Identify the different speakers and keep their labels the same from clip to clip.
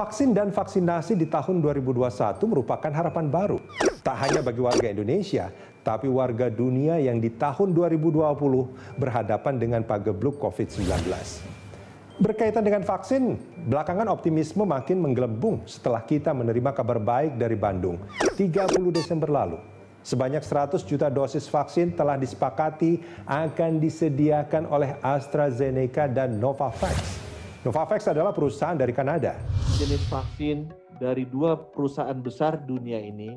Speaker 1: Vaksin dan vaksinasi di tahun 2021 merupakan harapan baru. Tak hanya bagi warga Indonesia, tapi warga dunia yang di tahun 2020 berhadapan dengan pagebluk COVID-19. Berkaitan dengan vaksin, belakangan optimisme makin menggelembung setelah kita menerima kabar baik dari Bandung 30 Desember lalu. Sebanyak 100 juta dosis vaksin telah disepakati akan disediakan oleh AstraZeneca dan Novavax. Novavax adalah perusahaan dari Kanada.
Speaker 2: Jenis vaksin dari dua perusahaan besar dunia ini,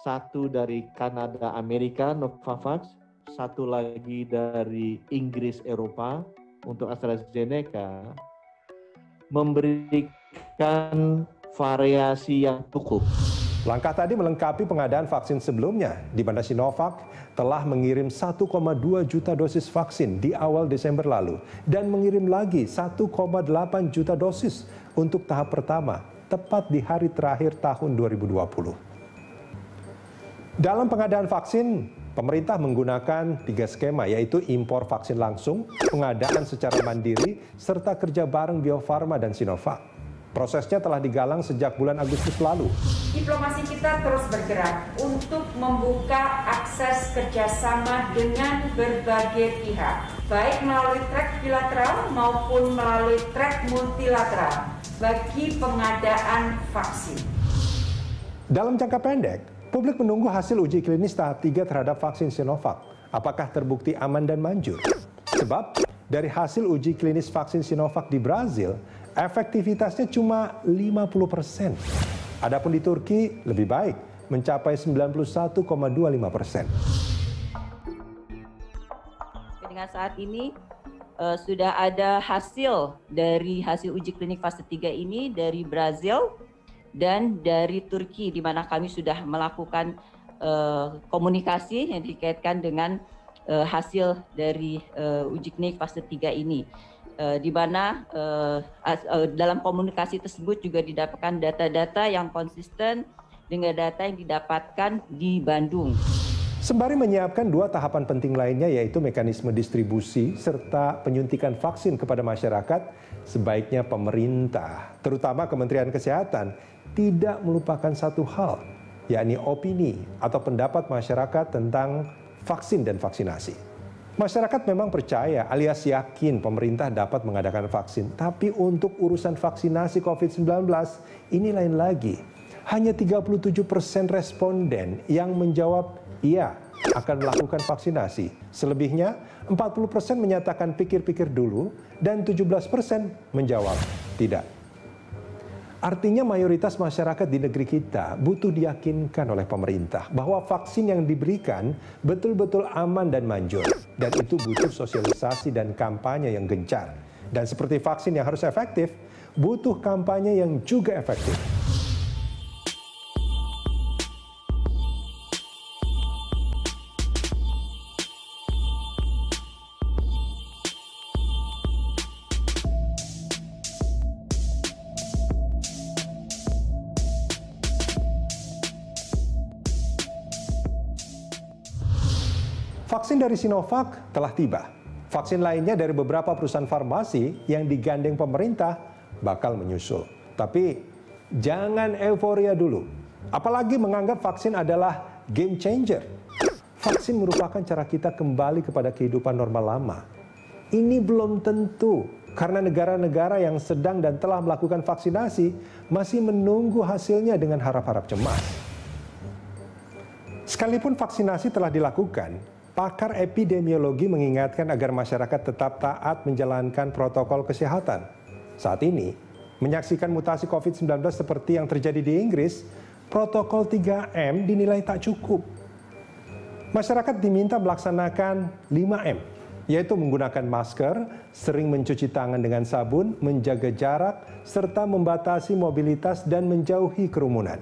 Speaker 2: satu dari Kanada Amerika Novavax, satu lagi dari Inggris Eropa untuk AstraZeneca, memberikan variasi yang cukup
Speaker 1: Langkah tadi melengkapi pengadaan vaksin sebelumnya, di mana Sinovac telah mengirim 1,2 juta dosis vaksin di awal Desember lalu dan mengirim lagi 1,8 juta dosis untuk tahap pertama, tepat di hari terakhir tahun 2020. Dalam pengadaan vaksin, pemerintah menggunakan tiga skema, yaitu impor vaksin langsung, pengadaan secara mandiri, serta kerja bareng Bio Farma dan Sinovac. Prosesnya telah digalang sejak bulan Agustus lalu.
Speaker 3: Diplomasi kita terus bergerak untuk membuka akses kerjasama dengan berbagai pihak, baik melalui track bilateral maupun melalui track multilateral bagi pengadaan vaksin.
Speaker 1: Dalam jangka pendek, publik menunggu hasil uji klinis tahap 3 terhadap vaksin Sinovac. Apakah terbukti aman dan manjur? Sebab dari hasil uji klinis vaksin Sinovac di Brazil, efektivitasnya cuma 50 persen. Adapun di Turki lebih baik, mencapai 91,25 persen.
Speaker 4: Dengan saat ini uh, sudah ada hasil dari hasil uji klinik fase 3 ini dari Brazil dan dari Turki di mana kami sudah melakukan uh, komunikasi yang dikaitkan dengan uh, hasil dari uh, uji klinik fase 3 ini. Uh, di mana uh, uh, dalam komunikasi tersebut juga didapatkan data-data yang konsisten dengan data yang didapatkan di Bandung.
Speaker 1: Sembari menyiapkan dua tahapan penting lainnya yaitu mekanisme distribusi serta penyuntikan vaksin kepada masyarakat, sebaiknya pemerintah, terutama Kementerian Kesehatan, tidak melupakan satu hal, yakni opini atau pendapat masyarakat tentang vaksin dan vaksinasi. Masyarakat memang percaya alias yakin pemerintah dapat mengadakan vaksin. Tapi untuk urusan vaksinasi COVID-19 ini lain lagi. Hanya 37 persen responden yang menjawab iya akan melakukan vaksinasi. Selebihnya 40 persen menyatakan pikir-pikir dulu dan 17 persen menjawab tidak. Artinya mayoritas masyarakat di negeri kita butuh diyakinkan oleh pemerintah bahwa vaksin yang diberikan betul-betul aman dan manjur. Dan itu butuh sosialisasi dan kampanye yang gencar. Dan seperti vaksin yang harus efektif, butuh kampanye yang juga efektif. Vaksin dari Sinovac telah tiba. Vaksin lainnya dari beberapa perusahaan farmasi yang digandeng pemerintah bakal menyusul. Tapi jangan euforia dulu. Apalagi menganggap vaksin adalah game changer. Vaksin merupakan cara kita kembali kepada kehidupan normal lama. Ini belum tentu karena negara-negara yang sedang dan telah melakukan vaksinasi masih menunggu hasilnya dengan harap-harap cemas. Sekalipun vaksinasi telah dilakukan, Pakar epidemiologi mengingatkan agar masyarakat tetap taat menjalankan protokol kesehatan. Saat ini, menyaksikan mutasi COVID-19 seperti yang terjadi di Inggris, protokol 3M dinilai tak cukup. Masyarakat diminta melaksanakan 5M, yaitu menggunakan masker, sering mencuci tangan dengan sabun, menjaga jarak, serta membatasi mobilitas dan menjauhi kerumunan.